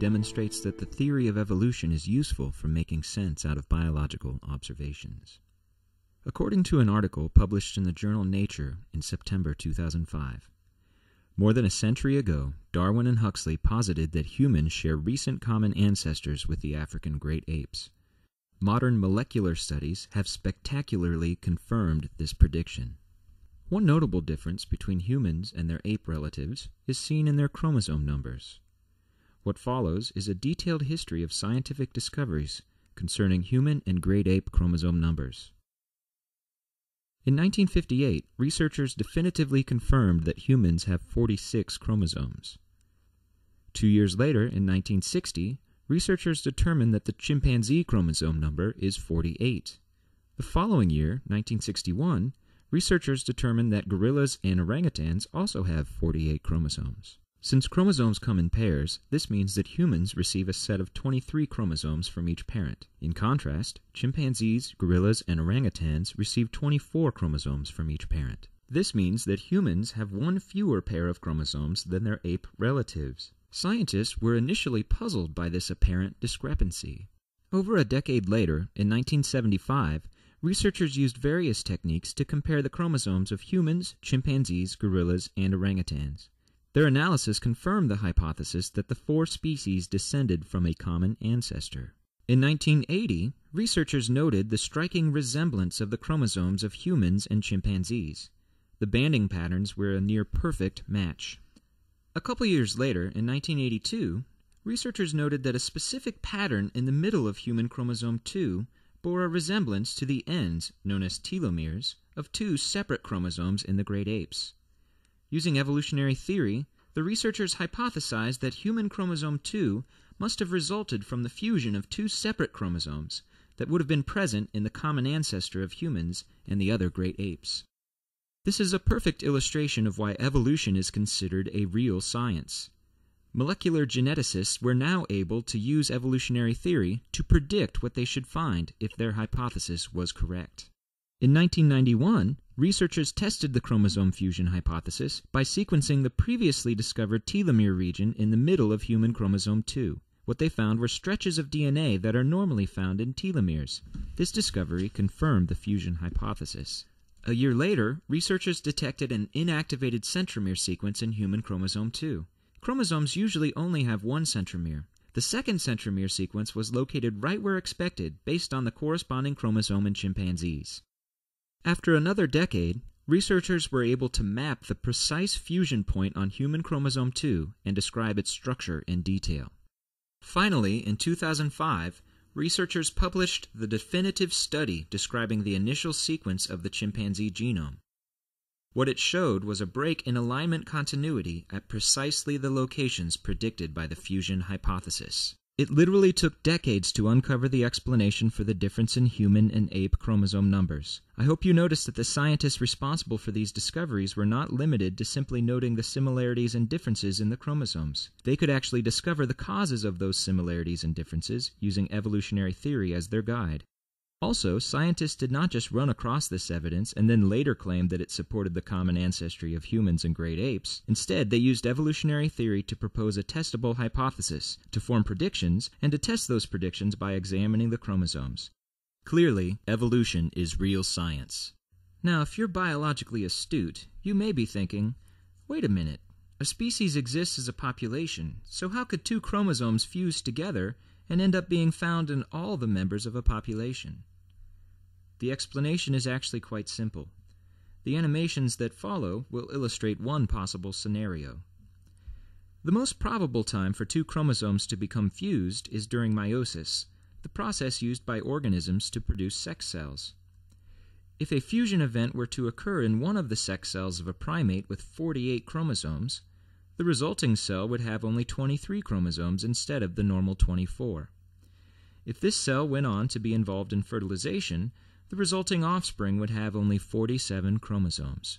demonstrates that the theory of evolution is useful for making sense out of biological observations. According to an article published in the journal Nature in September 2005, more than a century ago, Darwin and Huxley posited that humans share recent common ancestors with the African great apes. Modern molecular studies have spectacularly confirmed this prediction. One notable difference between humans and their ape relatives is seen in their chromosome numbers. What follows is a detailed history of scientific discoveries concerning human and great ape chromosome numbers. In 1958, researchers definitively confirmed that humans have 46 chromosomes. Two years later, in 1960, researchers determined that the chimpanzee chromosome number is 48. The following year, 1961, researchers determined that gorillas and orangutans also have 48 chromosomes. Since chromosomes come in pairs, this means that humans receive a set of 23 chromosomes from each parent. In contrast, chimpanzees, gorillas, and orangutans receive 24 chromosomes from each parent. This means that humans have one fewer pair of chromosomes than their ape relatives. Scientists were initially puzzled by this apparent discrepancy. Over a decade later, in 1975, researchers used various techniques to compare the chromosomes of humans, chimpanzees, gorillas, and orangutans. Their analysis confirmed the hypothesis that the four species descended from a common ancestor. In 1980, researchers noted the striking resemblance of the chromosomes of humans and chimpanzees. The banding patterns were a near perfect match. A couple years later, in 1982, researchers noted that a specific pattern in the middle of human chromosome 2 bore a resemblance to the ends, known as telomeres, of two separate chromosomes in the great apes. Using evolutionary theory, the researchers hypothesized that human chromosome 2 must have resulted from the fusion of two separate chromosomes that would have been present in the common ancestor of humans and the other great apes. This is a perfect illustration of why evolution is considered a real science. Molecular geneticists were now able to use evolutionary theory to predict what they should find if their hypothesis was correct. In 1991, researchers tested the chromosome fusion hypothesis by sequencing the previously discovered telomere region in the middle of human chromosome 2. What they found were stretches of DNA that are normally found in telomeres. This discovery confirmed the fusion hypothesis. A year later, researchers detected an inactivated centromere sequence in human chromosome 2. Chromosomes usually only have one centromere. The second centromere sequence was located right where expected based on the corresponding chromosome in chimpanzees. After another decade, researchers were able to map the precise fusion point on human chromosome 2 and describe its structure in detail. Finally, in 2005, researchers published the definitive study describing the initial sequence of the chimpanzee genome. What it showed was a break in alignment continuity at precisely the locations predicted by the fusion hypothesis. It literally took decades to uncover the explanation for the difference in human and ape chromosome numbers. I hope you noticed that the scientists responsible for these discoveries were not limited to simply noting the similarities and differences in the chromosomes. They could actually discover the causes of those similarities and differences using evolutionary theory as their guide. Also, scientists did not just run across this evidence and then later claim that it supported the common ancestry of humans and great apes. Instead, they used evolutionary theory to propose a testable hypothesis, to form predictions, and to test those predictions by examining the chromosomes. Clearly, evolution is real science. Now, if you're biologically astute, you may be thinking, wait a minute, a species exists as a population, so how could two chromosomes fuse together and end up being found in all the members of a population? The explanation is actually quite simple. The animations that follow will illustrate one possible scenario. The most probable time for two chromosomes to become fused is during meiosis, the process used by organisms to produce sex cells. If a fusion event were to occur in one of the sex cells of a primate with 48 chromosomes, the resulting cell would have only 23 chromosomes instead of the normal 24. If this cell went on to be involved in fertilization, the resulting offspring would have only 47 chromosomes.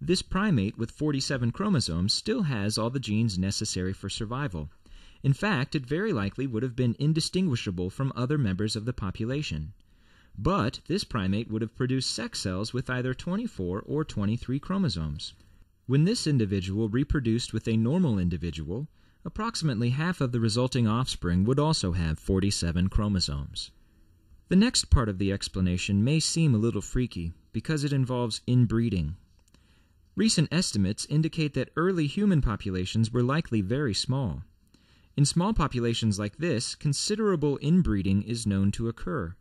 This primate with 47 chromosomes still has all the genes necessary for survival. In fact, it very likely would have been indistinguishable from other members of the population. But this primate would have produced sex cells with either 24 or 23 chromosomes. When this individual reproduced with a normal individual, approximately half of the resulting offspring would also have 47 chromosomes. The next part of the explanation may seem a little freaky because it involves inbreeding. Recent estimates indicate that early human populations were likely very small. In small populations like this, considerable inbreeding is known to occur.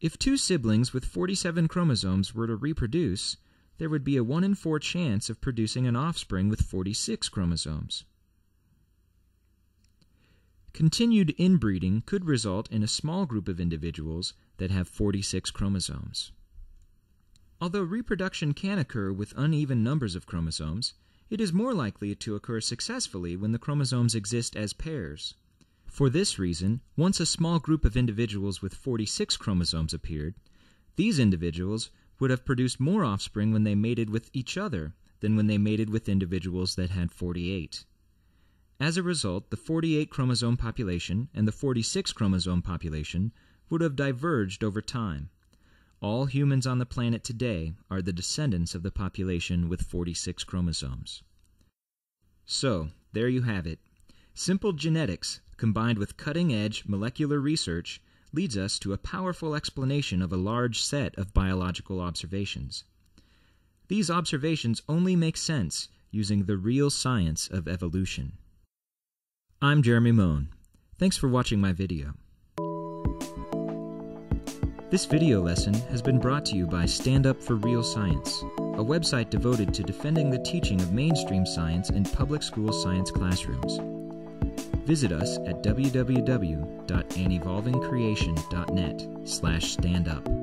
If two siblings with 47 chromosomes were to reproduce, there would be a 1 in 4 chance of producing an offspring with 46 chromosomes. Continued inbreeding could result in a small group of individuals that have 46 chromosomes. Although reproduction can occur with uneven numbers of chromosomes, it is more likely to occur successfully when the chromosomes exist as pairs. For this reason, once a small group of individuals with 46 chromosomes appeared, these individuals would have produced more offspring when they mated with each other than when they mated with individuals that had 48. As a result, the 48 chromosome population and the 46 chromosome population would have diverged over time. All humans on the planet today are the descendants of the population with 46 chromosomes. So, there you have it. Simple genetics combined with cutting edge molecular research, leads us to a powerful explanation of a large set of biological observations. These observations only make sense using the real science of evolution. I'm Jeremy Mohn. Thanks for watching my video. This video lesson has been brought to you by Stand Up for Real Science, a website devoted to defending the teaching of mainstream science in public school science classrooms. Visit us at www.anevolvingcreation.net slash standup.